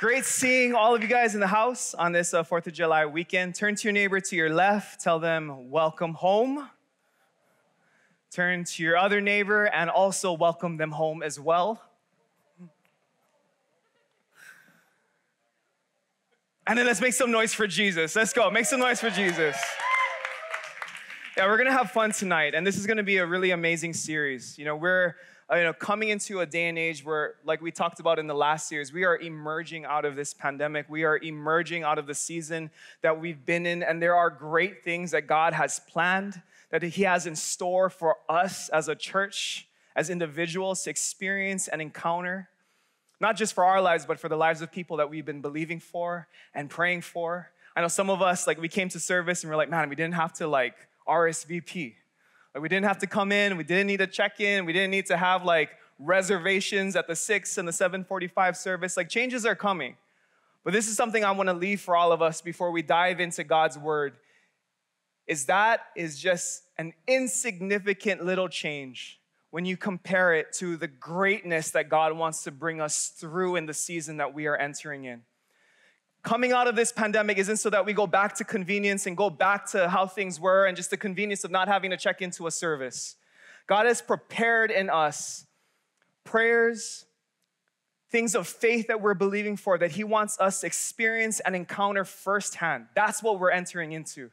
Great seeing all of you guys in the house on this uh, 4th of July weekend. Turn to your neighbor to your left, tell them, Welcome home. Turn to your other neighbor and also welcome them home as well. And then let's make some noise for Jesus. Let's go. Make some noise for Jesus. Yeah, we're gonna have fun tonight, and this is gonna be a really amazing series. You know, we're Uh, you know coming into a day and age where, like we talked about in the last series, we are emerging out of this pandemic. We are emerging out of the season that we've been in, and there are great things that God has planned, that He has in store for us as a church, as individuals to experience and encounter. Not just for our lives, but for the lives of people that we've been believing for and praying for. I know some of us, like, we came to service and we're like, man, we didn't have to, like, RSVP. Like we didn't have to come in, we didn't need to check in, we didn't need to have like reservations at the 6 and the 745 service. Like changes are coming. But this is something I want to leave for all of us before we dive into God's word. Is that is just an insignificant little change when you compare it to the greatness that God wants to bring us through in the season that we are entering in coming out of this pandemic isn't so that we go back to convenience and go back to how things were and just the convenience of not having to check into a service. God has prepared in us prayers, things of faith that we're believing for that He wants us to experience and encounter firsthand. That's what we're entering into.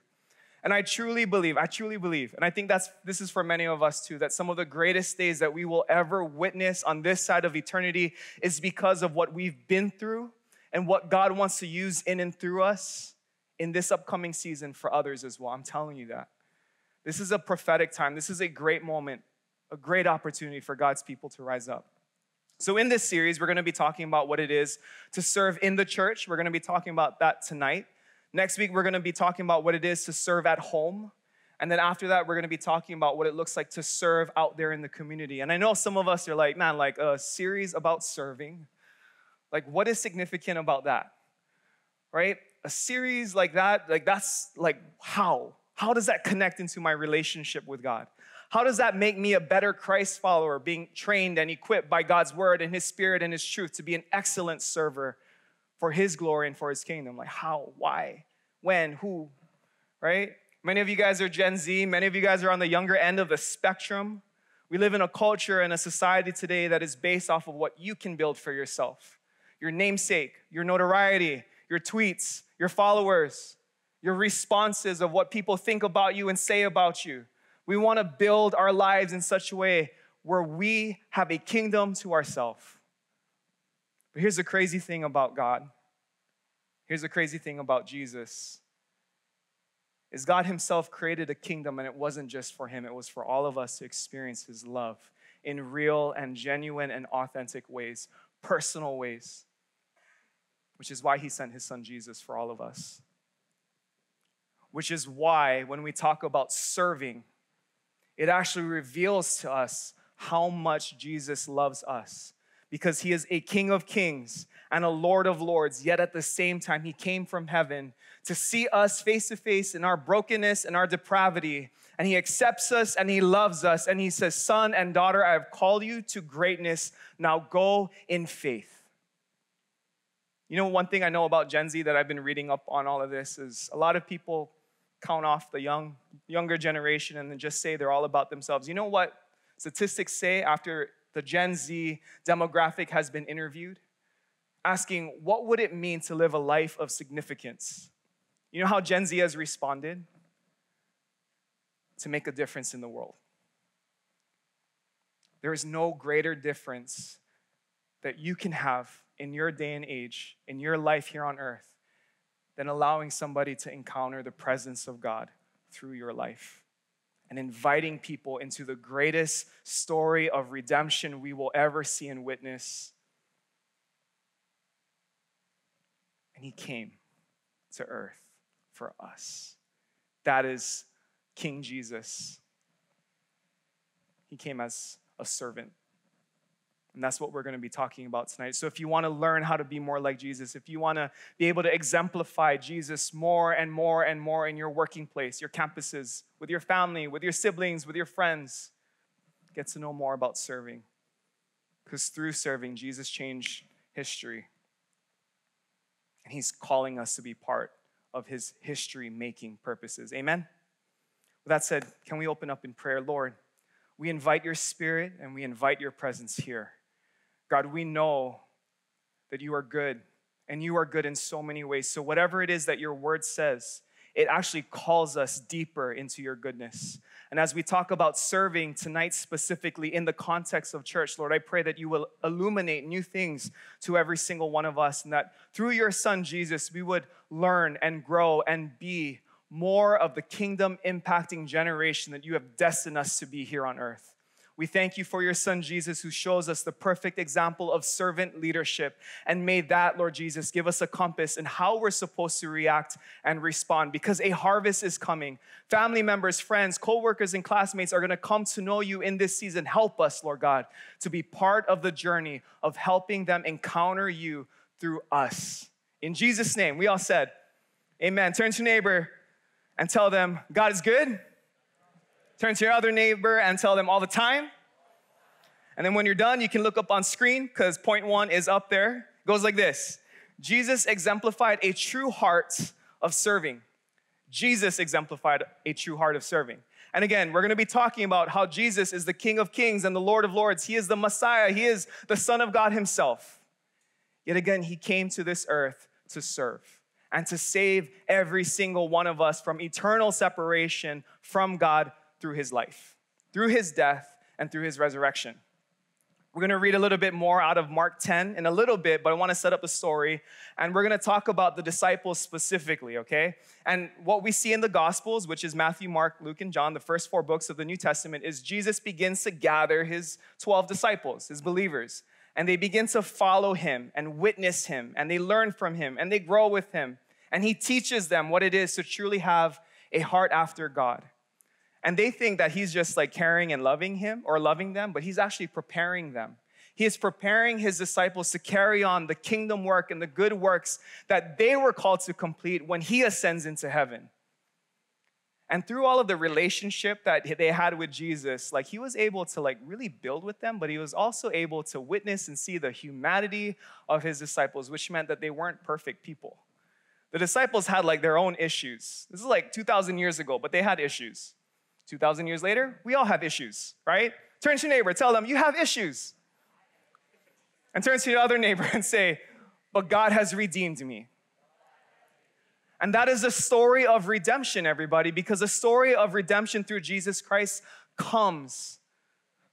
And I truly believe, I truly believe, and I think that's this is for many of us too, that some of the greatest days that we will ever witness on this side of eternity is because of what we've been through and what God wants to use in and through us in this upcoming season for others as well. I'm telling you that. This is a prophetic time. This is a great moment, a great opportunity for God's people to rise up. So, in this series, we're going to be talking about what it is to serve in the church. We're going to be talking about that tonight. Next week, we're going to be talking about what it is to serve at home. And then after that, we're going to be talking about what it looks like to serve out there in the community. And I know some of us are like, man, like a series about serving. Like, what is significant about that? Right? A series like that, like, that's like, how? How does that connect into my relationship with God? How does that make me a better Christ follower, being trained and equipped by God's word and his spirit and his truth to be an excellent server for his glory and for his kingdom? Like, how? Why? When? Who? Right? Many of you guys are Gen Z, many of you guys are on the younger end of the spectrum. We live in a culture and a society today that is based off of what you can build for yourself your namesake, your notoriety, your tweets, your followers, your responses of what people think about you and say about you. We want to build our lives in such a way where we have a kingdom to ourselves. But here's the crazy thing about God. Here's the crazy thing about Jesus. Is God himself created a kingdom and it wasn't just for him, it was for all of us to experience his love in real and genuine and authentic ways, personal ways which is why he sent his son Jesus for all of us. Which is why when we talk about serving, it actually reveals to us how much Jesus loves us because he is a king of kings and a lord of lords, yet at the same time, he came from heaven to see us face to face in our brokenness and our depravity. And he accepts us and he loves us. And he says, Son and daughter, I have called you to greatness. Now go in faith. You know, one thing I know about Gen Z that I've been reading up on all of this is a lot of people count off the young, younger generation and then just say they're all about themselves. You know what statistics say after the Gen Z demographic has been interviewed? Asking, what would it mean to live a life of significance? You know how Gen Z has responded? To make a difference in the world. There is no greater difference that you can have in your day and age, in your life here on earth, than allowing somebody to encounter the presence of God through your life and inviting people into the greatest story of redemption we will ever see and witness. And He came to earth for us. That is King Jesus. He came as a servant. And that's what we're going to be talking about tonight. So, if you want to learn how to be more like Jesus, if you want to be able to exemplify Jesus more and more and more in your working place, your campuses, with your family, with your siblings, with your friends, get to know more about serving. Because through serving, Jesus changed history. And He's calling us to be part of His history making purposes. Amen? With that said, can we open up in prayer? Lord, we invite your spirit and we invite your presence here. God, we know that you are good and you are good in so many ways. So, whatever it is that your word says, it actually calls us deeper into your goodness. And as we talk about serving tonight, specifically in the context of church, Lord, I pray that you will illuminate new things to every single one of us, and that through your Son, Jesus, we would learn and grow and be more of the kingdom impacting generation that you have destined us to be here on earth. We thank you for your son Jesus, who shows us the perfect example of servant leadership. And may that, Lord Jesus, give us a compass in how we're supposed to react and respond because a harvest is coming. Family members, friends, co workers, and classmates are going to come to know you in this season. Help us, Lord God, to be part of the journey of helping them encounter you through us. In Jesus' name, we all said, Amen. Turn to neighbor and tell them, God is good Turn to your other neighbor and tell them all the time. And then when you're done, you can look up on screen because point one is up there. It goes like this Jesus exemplified a true heart of serving. Jesus exemplified a true heart of serving. And again, we're going to be talking about how Jesus is the King of Kings and the Lord of Lords. He is the Messiah, He is the Son of God Himself. Yet again, He came to this earth to serve and to save every single one of us from eternal separation from God through his life, through his death, and through his resurrection. We're going to read a little bit more out of Mark 10 in a little bit, but I want to set up a story and we're going to talk about the disciples specifically, okay? And what we see in the Gospels, which is Matthew, Mark, Luke, and John, the first four books of the New Testament, is Jesus begins to gather his 12 disciples, his believers, and they begin to follow him and witness him, and they learn from him and they grow with him. And he teaches them what it is to truly have a heart after God. And they think that he's just like caring and loving him or loving them, but he's actually preparing them. He is preparing his disciples to carry on the kingdom work and the good works that they were called to complete when he ascends into heaven. And through all of the relationship that they had with Jesus, like he was able to like really build with them, but he was also able to witness and see the humanity of his disciples, which meant that they weren't perfect people. The disciples had like their own issues. This is like 2,000 years ago, but they had issues. 2,000 years later, we all have issues, right? Turn to your neighbor, tell them, you have issues. And turn to your other neighbor and say, but God has redeemed me. And that is a story of redemption, everybody, because the story of redemption through Jesus Christ comes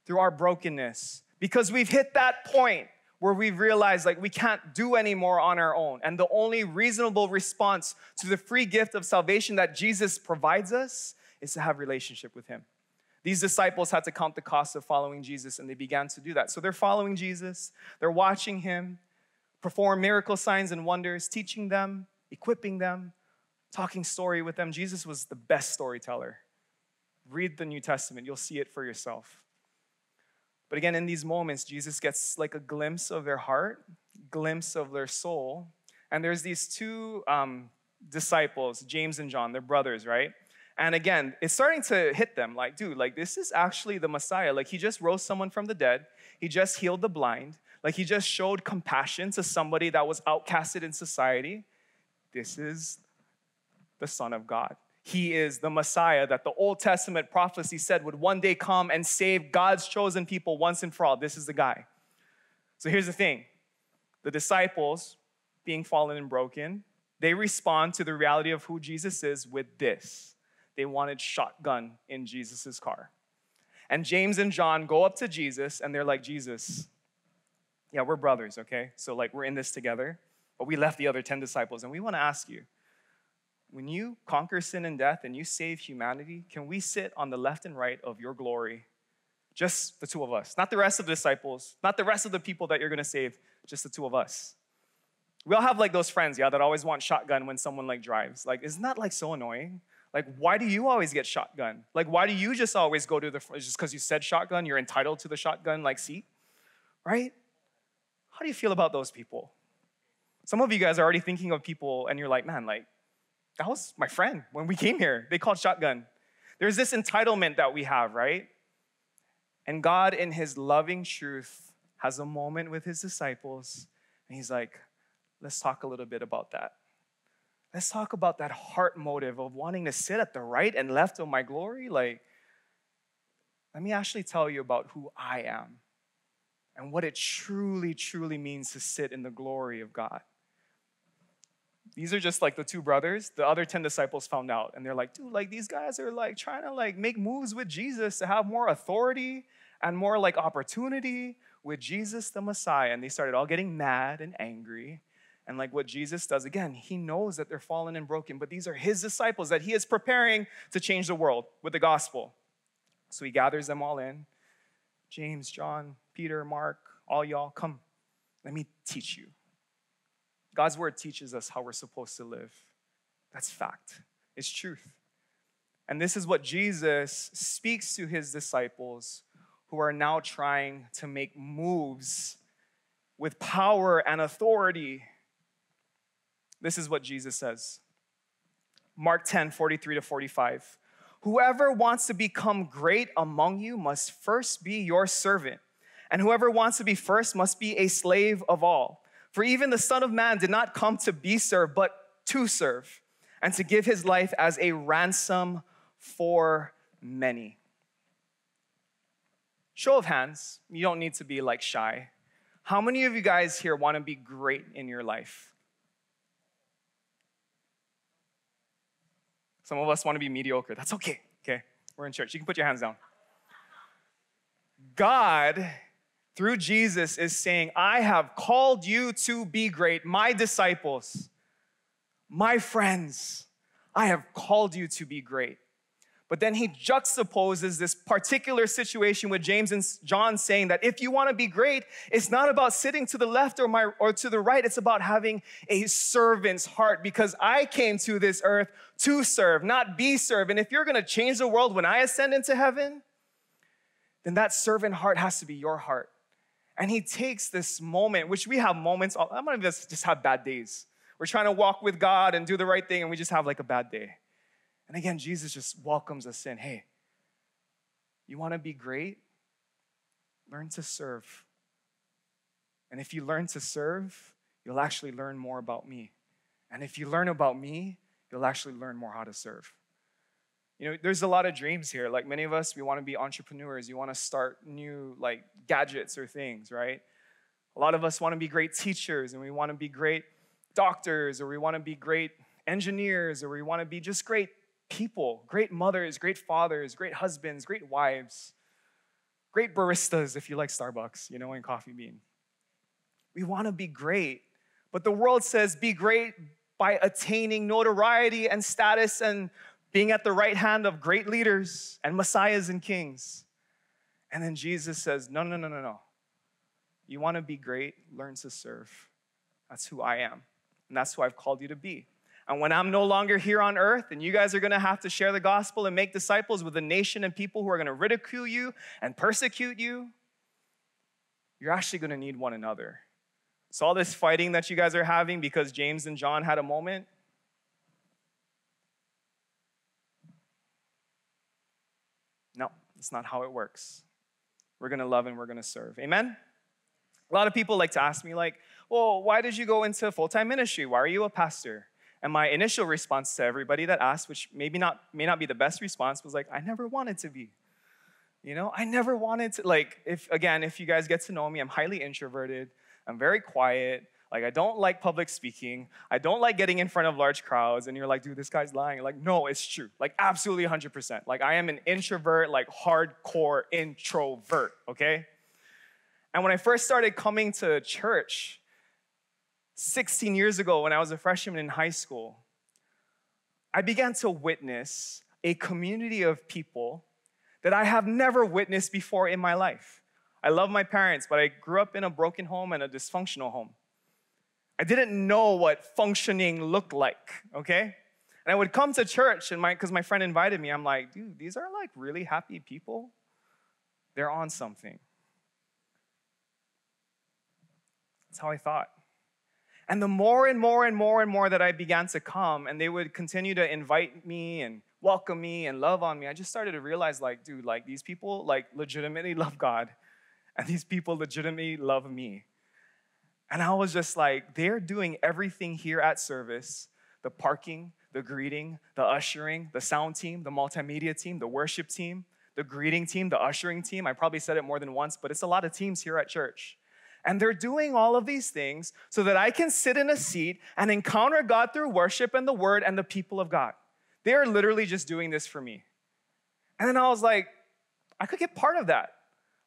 through our brokenness. Because we've hit that point where we realize like we can't do anymore on our own. And the only reasonable response to the free gift of salvation that Jesus provides us is to have relationship with him. These disciples had to count the cost of following Jesus, and they began to do that. So they're following Jesus, they're watching him perform miracle signs and wonders, teaching them, equipping them, talking story with them. Jesus was the best storyteller. Read the New Testament, you'll see it for yourself. But again, in these moments, Jesus gets like a glimpse of their heart, glimpse of their soul. And there's these two um, disciples, James and John, they're brothers, right? And again, it's starting to hit them like, dude, like this is actually the Messiah. Like he just rose someone from the dead, he just healed the blind, like he just showed compassion to somebody that was outcasted in society. This is the Son of God. He is the Messiah that the Old Testament prophecy said would one day come and save God's chosen people once and for all. This is the guy. So here's the thing the disciples, being fallen and broken, they respond to the reality of who Jesus is with this they wanted shotgun in Jesus' car. And James and John go up to Jesus and they're like, Jesus, yeah, we're brothers, okay? So, like, we're in this together, but we left the other 10 disciples and we want to ask you, when you conquer sin and death and you save humanity, can we sit on the left and right of your glory? Just the two of us, not the rest of the disciples, not the rest of the people that you're gonna save, just the two of us. We all have like those friends, yeah, that always want shotgun when someone like drives. Like, isn't that like so annoying? Like, why do you always get shotgun? Like, why do you just always go to the, just because you said shotgun, you're entitled to the shotgun like seat? Right? How do you feel about those people? Some of you guys are already thinking of people and you're like, man, like, that was my friend when we came here. They called shotgun. There's this entitlement that we have, right? And God, in His loving truth, has a moment with His disciples and He's like, let's talk a little bit about that. Let's talk about that heart motive of wanting to sit at the right and left of my glory. Like, let me actually tell you about who I am and what it truly, truly means to sit in the glory of God. These are just like the two brothers. The other 10 disciples found out and they're like, dude, like these guys are like trying to like make moves with Jesus to have more authority and more like opportunity with Jesus the Messiah. And they started all getting mad and angry. And like what Jesus does, again, he knows that they're fallen and broken, but these are his disciples that he is preparing to change the world with the gospel. So he gathers them all in James, John, Peter, Mark, all y'all, come, let me teach you. God's word teaches us how we're supposed to live. That's fact, it's truth. And this is what Jesus speaks to his disciples who are now trying to make moves with power and authority. This is what Jesus says Mark 10 43 to 45. Whoever wants to become great among you must first be your servant, and whoever wants to be first must be a slave of all. For even the Son of Man did not come to be served, but to serve, and to give his life as a ransom for many. Show of hands, you don't need to be like shy. How many of you guys here want to be great in your life? Some of us want to be mediocre. That's okay. Okay. We're in church. You can put your hands down. God, through Jesus, is saying, I have called you to be great, my disciples, my friends. I have called you to be great. But then he juxtaposes this particular situation with James and John saying that if you want to be great, it's not about sitting to the left or, my, or to the right, it's about having a servant's heart because I came to this earth to serve, not be served. And if you're going to change the world when I ascend into heaven, then that servant heart has to be your heart. And he takes this moment, which we have moments, I'm gonna just, just have bad days. We're trying to walk with God and do the right thing, and we just have like a bad day. And again, Jesus just welcomes us in. Hey, you want to be great? Learn to serve. And if you learn to serve, you'll actually learn more about me. And if you learn about me, you'll actually learn more how to serve. You know, there's a lot of dreams here. Like many of us, we want to be entrepreneurs. You want to start new like gadgets or things, right? A lot of us want to be great teachers and we want to be great doctors or we want to be great engineers or we want to be just great people, great mothers, great fathers, great husbands, great wives, great baristas if you like Starbucks, you know, and coffee bean. We want to be great, but the world says be great by attaining notoriety and status and being at the right hand of great leaders and messiahs and kings. And then Jesus says, no, no, no, no, no. You want to be great? Learn to serve. That's who I am. And that's who I've called you to be. And when I'm no longer here on earth, and you guys are gonna have to share the gospel and make disciples with a nation and people who are gonna ridicule you and persecute you, you're actually gonna need one another. So, all this fighting that you guys are having because James and John had a moment, no, that's not how it works. We're gonna love and we're gonna serve. Amen? A lot of people like to ask me, like, well, why did you go into full time ministry? Why are you a pastor? And my initial response to everybody that asked, which maybe not may not be the best response, was like, I never wanted to be. You know, I never wanted to like if again, if you guys get to know me, I'm highly introverted. I'm very quiet. Like I don't like public speaking. I don't like getting in front of large crowds and you're like, "Dude, this guy's lying." Like, "No, it's true." Like absolutely 100%. Like I am an introvert, like hardcore introvert, okay? And when I first started coming to church, 16 years ago when I was a freshman in high school, I began to witness a community of people that I have never witnessed before in my life. I love my parents, but I grew up in a broken home and a dysfunctional home. I didn't know what functioning looked like, okay? And I would come to church and my because my friend invited me, I'm like, dude, these are like really happy people. They're on something. That's how I thought. And the more and more and more and more that I began to come, and they would continue to invite me and welcome me and love on me, I just started to realize, like, dude, like these people, like, legitimately love God, and these people legitimately love me. And I was just like, they're doing everything here at service the parking, the greeting, the ushering, the sound team, the multimedia team, the worship team, the greeting team, the ushering team. I probably said it more than once, but it's a lot of teams here at church. And they're doing all of these things so that I can sit in a seat and encounter God through worship and the word and the people of God. They are literally just doing this for me. And then I was like, I could get part of that.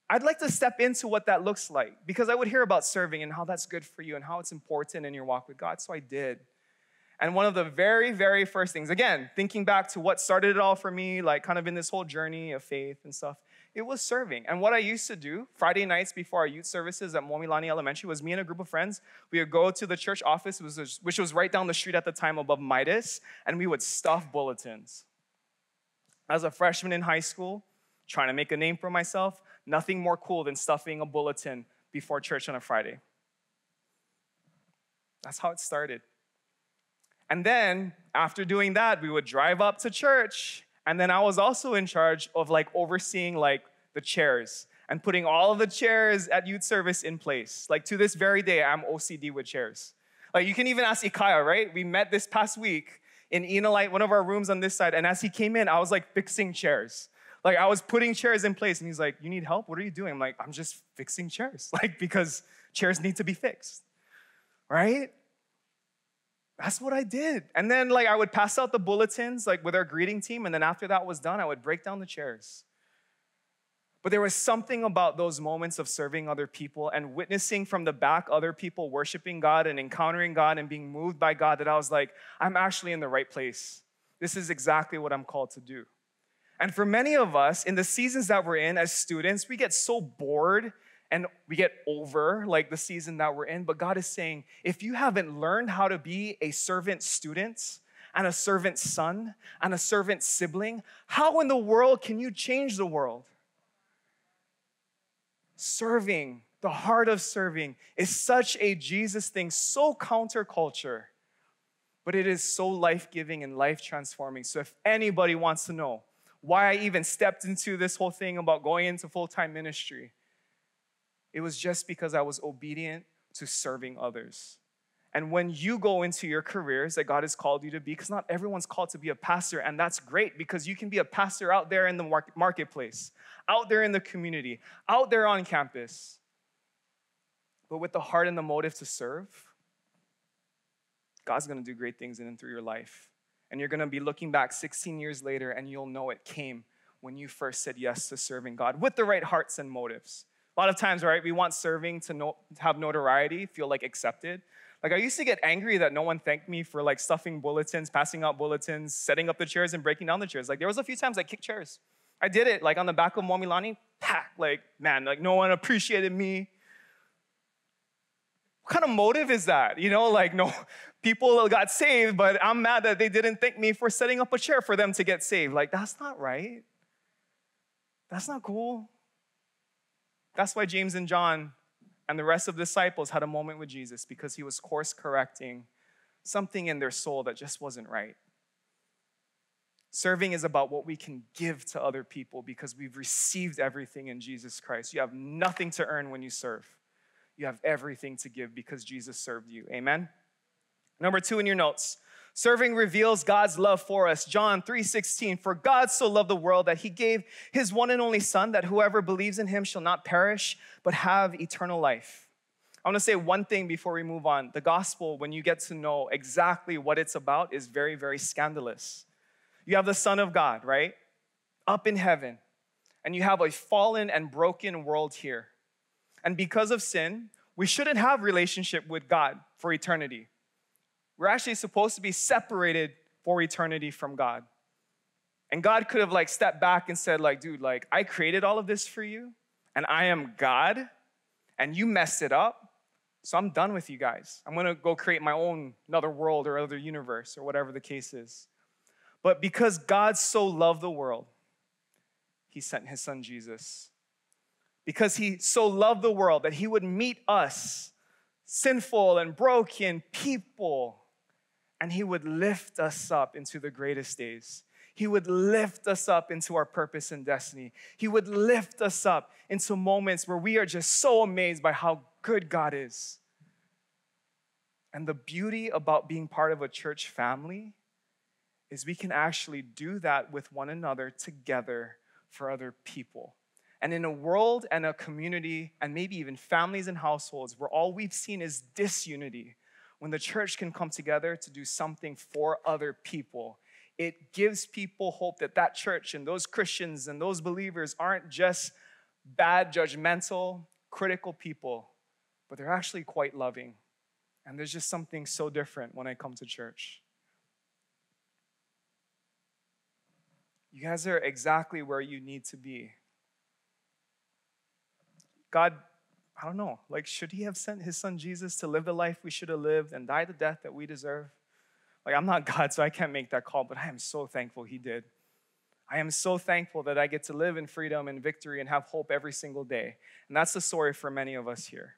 I'd like to step into what that looks like because I would hear about serving and how that's good for you and how it's important in your walk with God. So I did. And one of the very, very first things, again, thinking back to what started it all for me, like kind of in this whole journey of faith and stuff, it was serving. And what I used to do Friday nights before our youth services at Momilani Elementary was me and a group of friends, we would go to the church office, which was right down the street at the time above Midas, and we would stuff bulletins. As a freshman in high school, trying to make a name for myself, nothing more cool than stuffing a bulletin before church on a Friday. That's how it started. And then after doing that, we would drive up to church. And then I was also in charge of like overseeing like the chairs and putting all of the chairs at youth service in place. Like to this very day, I'm OCD with chairs. Like you can even ask Ikaya, right? We met this past week in Enolite, one of our rooms on this side. And as he came in, I was like fixing chairs. Like I was putting chairs in place and he's like, You need help? What are you doing? I'm like, I'm just fixing chairs. Like, because chairs need to be fixed. Right? That's what I did. And then like I would pass out the bulletins like with our greeting team, and then after that was done, I would break down the chairs. But there was something about those moments of serving other people and witnessing from the back other people worshiping God and encountering God and being moved by God that I was like, I'm actually in the right place. This is exactly what I'm called to do. And for many of us, in the seasons that we're in as students, we get so bored and we get over like the season that we're in. But God is saying, if you haven't learned how to be a servant student, and a servant son and a servant sibling, how in the world can you change the world? Serving, the heart of serving, is such a Jesus thing, so counterculture, but it is so life giving and life transforming. So if anybody wants to know why I even stepped into this whole thing about going into full time ministry. It was just because I was obedient to serving others. And when you go into your careers that God has called you to be, because not everyone's called to be a pastor, and that's great because you can be a pastor out there in the marketplace, out there in the community, out there on campus. But with the heart and the motive to serve, God's gonna do great things in and through your life. And you're gonna be looking back 16 years later and you'll know it came when you first said yes to serving God with the right hearts and motives. A lot of times, right, we want serving to, to have notoriety, feel like accepted. Like I used to get angry that no one thanked me for like stuffing bulletins, passing out bulletins, setting up the chairs and breaking down the chairs. Like there was a few times I kicked chairs. I did it like on the back of Momilani, pack, like man, like no one appreciated me. What kind of motive is that? You know, like no, people got saved, but I'm mad that they didn't thank me for setting up a chair for them to get saved. Like, that's not right. That's not cool. That's why James and John and the rest of the disciples had a moment with Jesus because he was course correcting something in their soul that just wasn't right. Serving is about what we can give to other people because we've received everything in Jesus Christ. You have nothing to earn when you serve. You have everything to give because Jesus served you. Amen. Number two in your notes. Serving reveals God's love for us. John 3:16 For God so loved the world that he gave his one and only son that whoever believes in him shall not perish but have eternal life. I want to say one thing before we move on. The gospel when you get to know exactly what it's about is very very scandalous. You have the son of God, right? Up in heaven. And you have a fallen and broken world here. And because of sin, we shouldn't have relationship with God for eternity. We're actually supposed to be separated for eternity from God. And God could have like stepped back and said like, dude, like I created all of this for you and I am God and you messed it up. So I'm done with you guys. I'm going to go create my own another world or other universe or whatever the case is. But because God so loved the world, he sent his son Jesus. Because he so loved the world that he would meet us, sinful and broken people, and He would lift us up into the greatest days. He would lift us up into our purpose and destiny. He would lift us up into moments where we are just so amazed by how good God is. And the beauty about being part of a church family is we can actually do that with one another together for other people. And in a world and a community, and maybe even families and households where all we've seen is disunity, when the church can come together to do something for other people, it gives people hope that that church and those Christians and those believers aren't just bad, judgmental, critical people, but they're actually quite loving. And there's just something so different when I come to church. You guys are exactly where you need to be. God, I don't know, like, should He have sent His Son Jesus to live the life we should have lived and die the death that we deserve? Like, I'm not God, so I can't make that call, but I am so thankful He did. I am so thankful that I get to live in freedom and victory and have hope every single day. And that's the story for many of us here.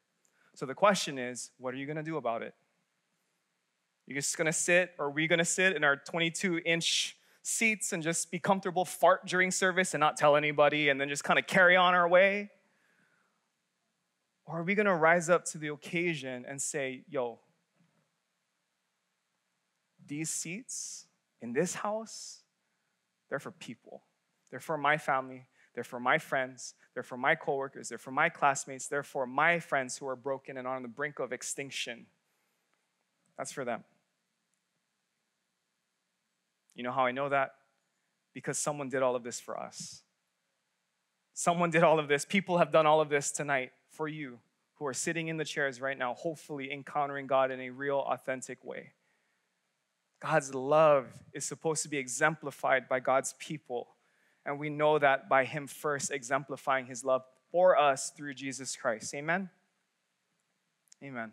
So the question is, what are you going to do about it? You're just going to sit, or are we going to sit in our 22 inch seats and just be comfortable, fart during service and not tell anybody, and then just kind of carry on our way? Or are we going to rise up to the occasion and say, yo, these seats in this house, they're for people. They're for my family. They're for my friends. They're for my coworkers. They're for my classmates. They're for my friends who are broken and on the brink of extinction. That's for them. You know how I know that? Because someone did all of this for us. Someone did all of this. People have done all of this tonight for you who are sitting in the chairs right now, hopefully encountering God in a real, authentic way. God's love is supposed to be exemplified by God's people. And we know that by Him first exemplifying His love for us through Jesus Christ. Amen? Amen.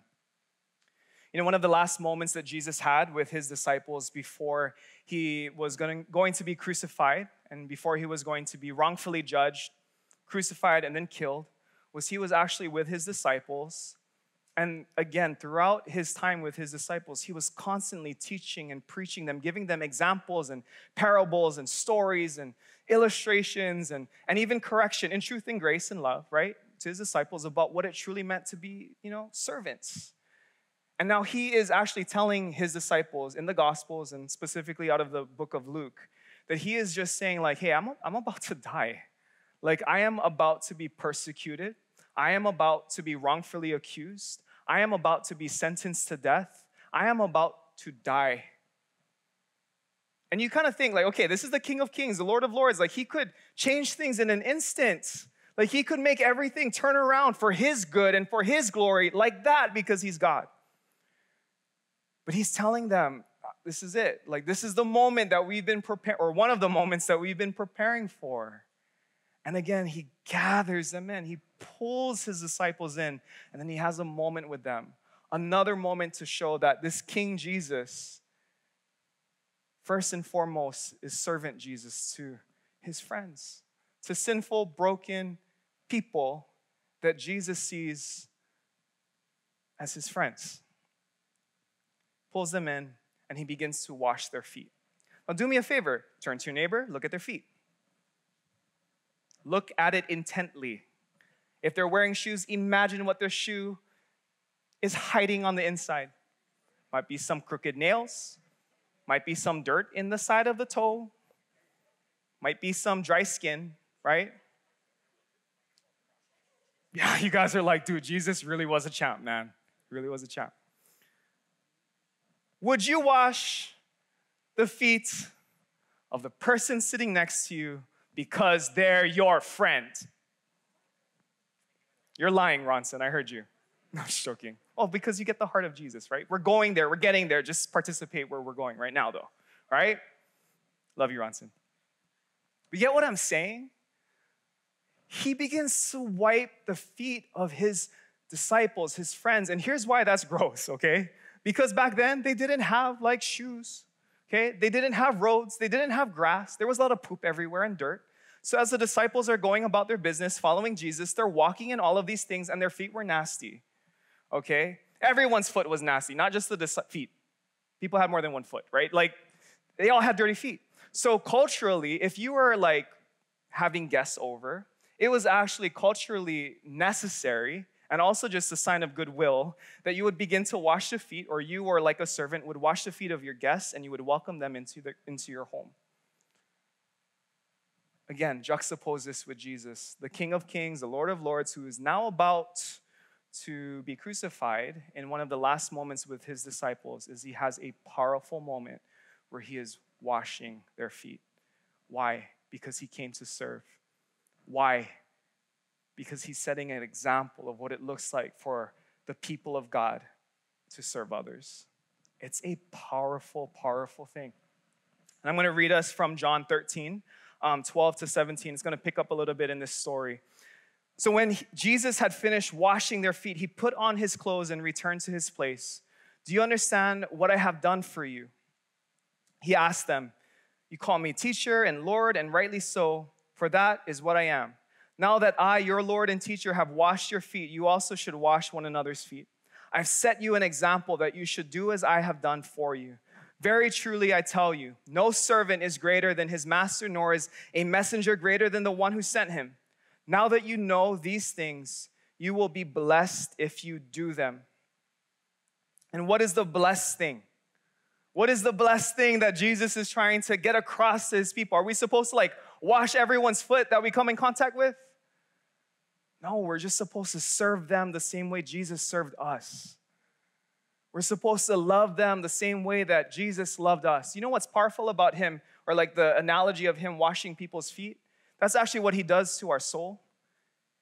You know, one of the last moments that Jesus had with his disciples before he was going, to be crucified and before he was going to be wrongfully judged, crucified, and then killed was he was actually with his disciples and again, throughout his time with his disciples, he was constantly teaching and preaching them, giving them examples and parables and stories and illustrations and, and even correction in truth and grace and love, right? To his disciples about what it truly meant to be, you know, servants. And now he is actually telling his disciples in the Gospels and specifically out of the book of Luke that he is just saying, like, hey, I'm, I'm about to die. Like, I am about to be persecuted. I am about to be wrongfully accused. I am about to be sentenced to death. I am about to die. And you kind of think, like, okay, this is the King of Kings, the Lord of Lords. Like, he could change things in an instant. Like, he could make everything turn around for his good and for his glory, like that, because he's God. But he's telling them, this is it. Like, this is the moment that we've been preparing, or one of the moments that we've been preparing for. And again, he gathers them in, he pulls his disciples in, and then he has a moment with them. Another moment to show that this King Jesus, first and foremost, is servant Jesus to his friends, to sinful, broken people that Jesus sees as his friends. Pulls them in, and he begins to wash their feet. Now, do me a favor turn to your neighbor, look at their feet. Look at it intently. If they're wearing shoes, imagine what their shoe is hiding on the inside. Might be some crooked nails, might be some dirt in the side of the toe, might be some dry skin, right? Yeah, you guys are like, dude, Jesus really was a champ, man. Really was a champ. Would you wash the feet of the person sitting next to you because they're your friend. You're lying, Ronson. I heard you. No, I'm just joking. Oh, because you get the heart of Jesus, right? We're going there. We're getting there. Just participate where we're going right now, though. Right? Love you, Ronson. You get what I'm saying? He begins to wipe the feet of his disciples, his friends. And here's why that's gross, okay? Because back then, they didn't have like shoes. Okay? They didn't have roads, they didn't have grass. There was a lot of poop everywhere and dirt. So, as the disciples are going about their business, following Jesus, they're walking in all of these things and their feet were nasty. Okay? Everyone's foot was nasty, not just the dis- feet. People had more than one foot, right? Like, they all had dirty feet. So, culturally, if you were like having guests over, it was actually culturally necessary and also just a sign of goodwill, that you would begin to wash the feet, or you or like a servant would wash the feet of your guests and you would welcome them into, the, into your home. Again, juxtapose this with Jesus, the King of Kings, the Lord of Lords, who is now about to be crucified in one of the last moments with his disciples is he has a powerful moment where he is washing their feet. Why? Because he came to serve. Why? Because he's setting an example of what it looks like for the people of God to serve others. It's a powerful, powerful thing. And I'm going to read us from John 13, um, 12 to 17. It's going to pick up a little bit in this story. So when Jesus had finished washing their feet, he put on his clothes and returned to his place. Do you understand what I have done for you? He asked them, You call me teacher and Lord, and rightly so, for that is what I am. Now that I, your Lord and teacher, have washed your feet, you also should wash one another's feet. I've set you an example that you should do as I have done for you. Very truly, I tell you, no servant is greater than his master, nor is a messenger greater than the one who sent him. Now that you know these things, you will be blessed if you do them. And what is the blessed thing? What is the blessed thing that Jesus is trying to get across to his people? Are we supposed to like wash everyone's foot that we come in contact with? No, we're just supposed to serve them the same way Jesus served us. We're supposed to love them the same way that Jesus loved us. You know what's powerful about him, or like the analogy of him washing people's feet? That's actually what he does to our soul.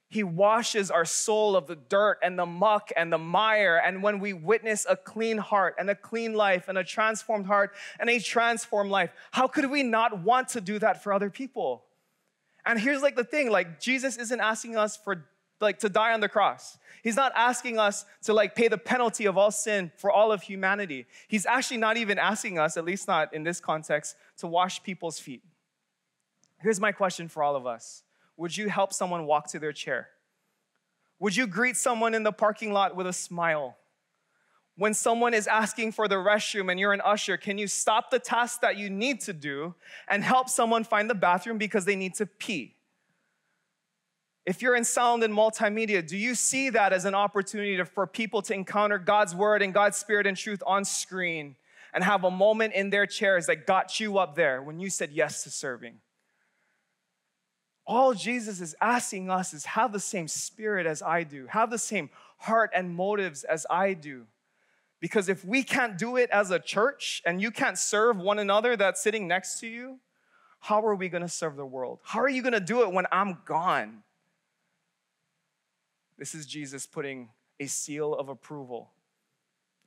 He washes our soul of the dirt and the muck and the mire. And when we witness a clean heart and a clean life and a transformed heart and a transformed life, how could we not want to do that for other people? And here's like the thing like, Jesus isn't asking us for like to die on the cross. He's not asking us to like pay the penalty of all sin for all of humanity. He's actually not even asking us, at least not in this context, to wash people's feet. Here's my question for all of us Would you help someone walk to their chair? Would you greet someone in the parking lot with a smile? When someone is asking for the restroom and you're an usher, can you stop the task that you need to do and help someone find the bathroom because they need to pee? If you're in sound and multimedia, do you see that as an opportunity to, for people to encounter God's word and God's spirit and truth on screen and have a moment in their chairs that got you up there when you said yes to serving? All Jesus is asking us is have the same spirit as I do, have the same heart and motives as I do. Because if we can't do it as a church and you can't serve one another that's sitting next to you, how are we going to serve the world? How are you going to do it when I'm gone? This is Jesus putting a seal of approval.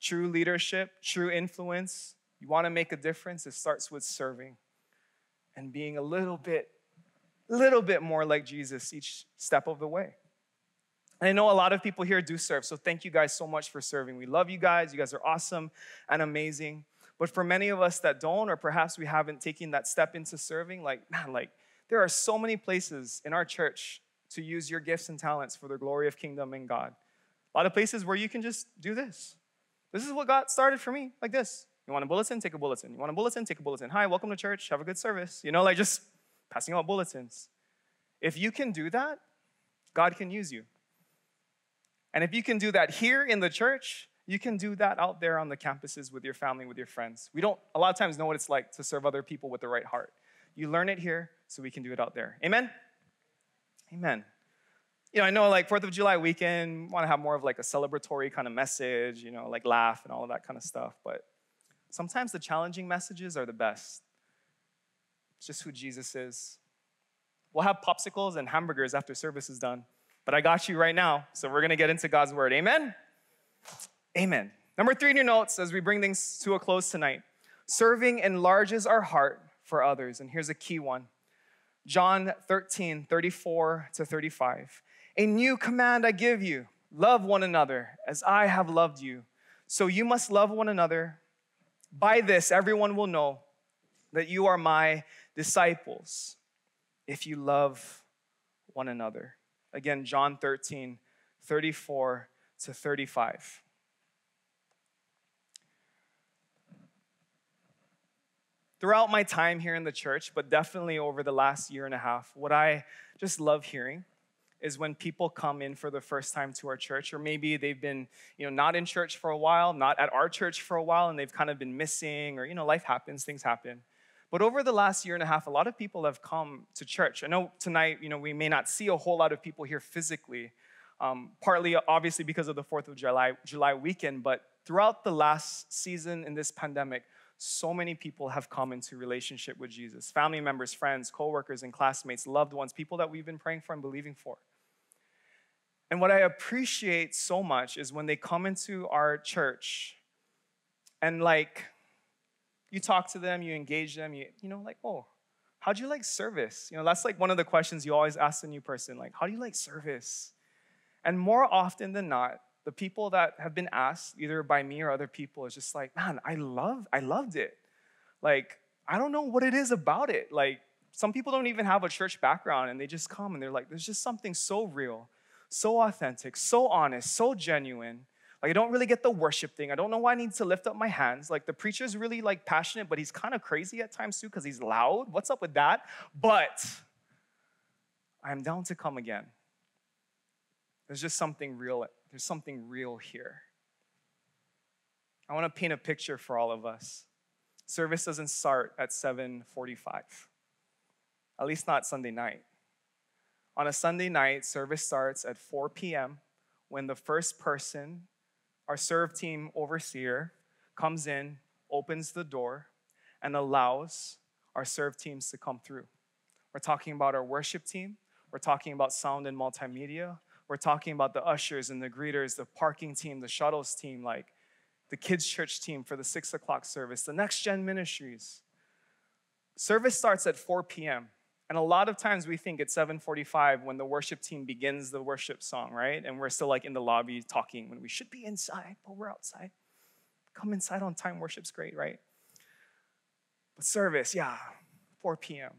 True leadership, true influence, you want to make a difference, it starts with serving and being a little bit little bit more like Jesus each step of the way. And I know a lot of people here do serve, so thank you guys so much for serving. We love you guys. You guys are awesome and amazing. But for many of us that don't, or perhaps we haven't taken that step into serving, like, man, like, there are so many places in our church to use your gifts and talents for the glory of kingdom and God. A lot of places where you can just do this. This is what got started for me, like this. You want a bulletin? Take a bulletin. You want a bulletin? Take a bulletin. Hi, welcome to church. Have a good service. You know, like just passing out bulletins. If you can do that, God can use you. And if you can do that here in the church, you can do that out there on the campuses with your family, with your friends. We don't a lot of times know what it's like to serve other people with the right heart. You learn it here so we can do it out there. Amen? Amen. You know, I know like 4th of July weekend, want to have more of like a celebratory kind of message, you know, like laugh and all of that kind of stuff, but sometimes the challenging messages are the best. It's just who Jesus is. We'll have popsicles and hamburgers after service is done. But I got you right now, so we're gonna get into God's word. Amen? Amen. Number three in your notes as we bring things to a close tonight serving enlarges our heart for others. And here's a key one John 13, 34 to 35. A new command I give you love one another as I have loved you. So you must love one another. By this, everyone will know that you are my disciples if you love one another. Again, John 13, 34 to 35. Throughout my time here in the church, but definitely over the last year and a half, what I just love hearing is when people come in for the first time to our church, or maybe they've been, you know, not in church for a while, not at our church for a while, and they've kind of been missing, or you know, life happens, things happen. But over the last year and a half, a lot of people have come to church. I know tonight, you know, we may not see a whole lot of people here physically, um, partly obviously because of the Fourth of July July weekend, but throughout the last season in this pandemic, so many people have come into relationship with Jesus family members, friends, coworkers, and classmates, loved ones, people that we've been praying for and believing for. And what I appreciate so much is when they come into our church and like you talk to them, you engage them, you, you know, like, oh, how do you like service? You know, that's like one of the questions you always ask a new person, like, how do you like service? And more often than not, the people that have been asked, either by me or other people, is just like, man, I love, I loved it. Like, I don't know what it is about it. Like, some people don't even have a church background and they just come and they're like, there's just something so real, so authentic, so honest, so genuine like I don't really get the worship thing. I don't know why I need to lift up my hands. Like the preacher's really like passionate, but he's kind of crazy at times too because he's loud. What's up with that? But I'm down to come again. There's just something real. There's something real here. I want to paint a picture for all of us. Service doesn't start at 7:45. At least not Sunday night. On a Sunday night, service starts at 4 p.m. when the first person our serve team overseer comes in, opens the door, and allows our serve teams to come through. We're talking about our worship team, we're talking about sound and multimedia, we're talking about the ushers and the greeters, the parking team, the shuttles team, like the kids' church team for the six o'clock service, the next gen ministries. Service starts at 4 p.m. And a lot of times we think it's 7:45 when the worship team begins the worship song, right? And we're still like in the lobby talking when we should be inside, but we're outside. Come inside on time, worship's great, right? But service, yeah, 4 p.m.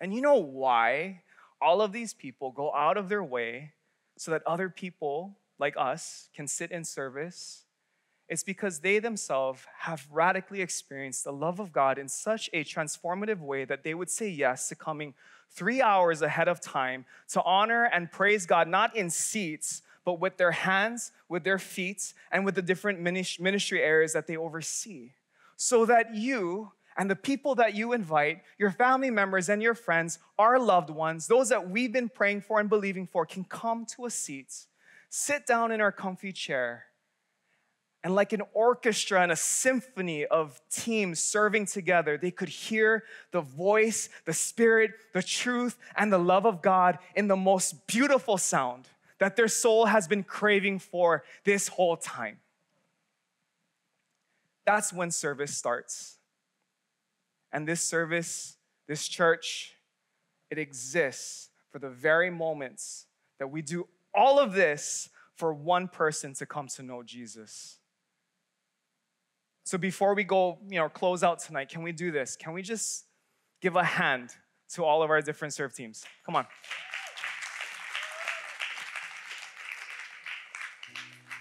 And you know why all of these people go out of their way so that other people like us can sit in service it's because they themselves have radically experienced the love of God in such a transformative way that they would say yes to coming three hours ahead of time to honor and praise God, not in seats, but with their hands, with their feet, and with the different ministry areas that they oversee. So that you and the people that you invite, your family members and your friends, our loved ones, those that we've been praying for and believing for, can come to a seat, sit down in our comfy chair, and like an orchestra and a symphony of teams serving together, they could hear the voice, the spirit, the truth, and the love of God in the most beautiful sound that their soul has been craving for this whole time. That's when service starts. And this service, this church, it exists for the very moments that we do all of this for one person to come to know Jesus. So before we go, you know, close out tonight, can we do this? Can we just give a hand to all of our different serve teams? Come on.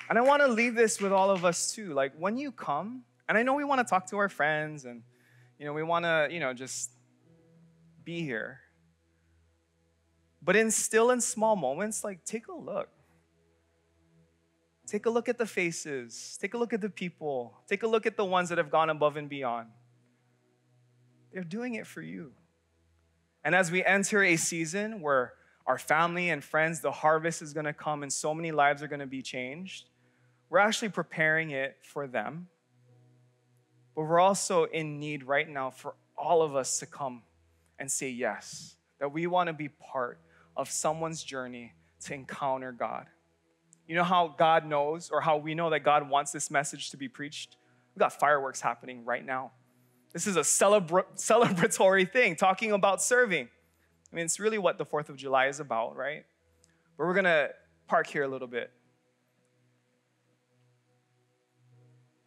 And I want to leave this with all of us too. Like when you come, and I know we want to talk to our friends and you know, we want to, you know, just be here. But in still in small moments, like take a look. Take a look at the faces. Take a look at the people. Take a look at the ones that have gone above and beyond. They're doing it for you. And as we enter a season where our family and friends, the harvest is going to come and so many lives are going to be changed, we're actually preparing it for them. But we're also in need right now for all of us to come and say yes, that we want to be part of someone's journey to encounter God. You know how God knows, or how we know that God wants this message to be preached? We've got fireworks happening right now. This is a celebra- celebratory thing, talking about serving. I mean, it's really what the 4th of July is about, right? But we're gonna park here a little bit.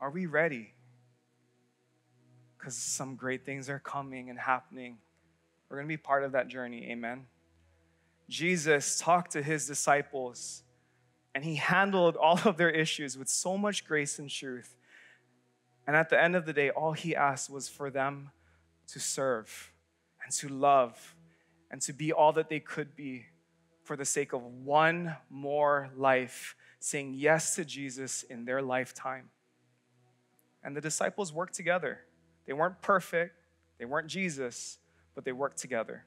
Are we ready? Because some great things are coming and happening. We're gonna be part of that journey, amen? Jesus talked to his disciples and he handled all of their issues with so much grace and truth. And at the end of the day, all he asked was for them to serve and to love and to be all that they could be for the sake of one more life, saying yes to Jesus in their lifetime. And the disciples worked together. They weren't perfect, they weren't Jesus, but they worked together.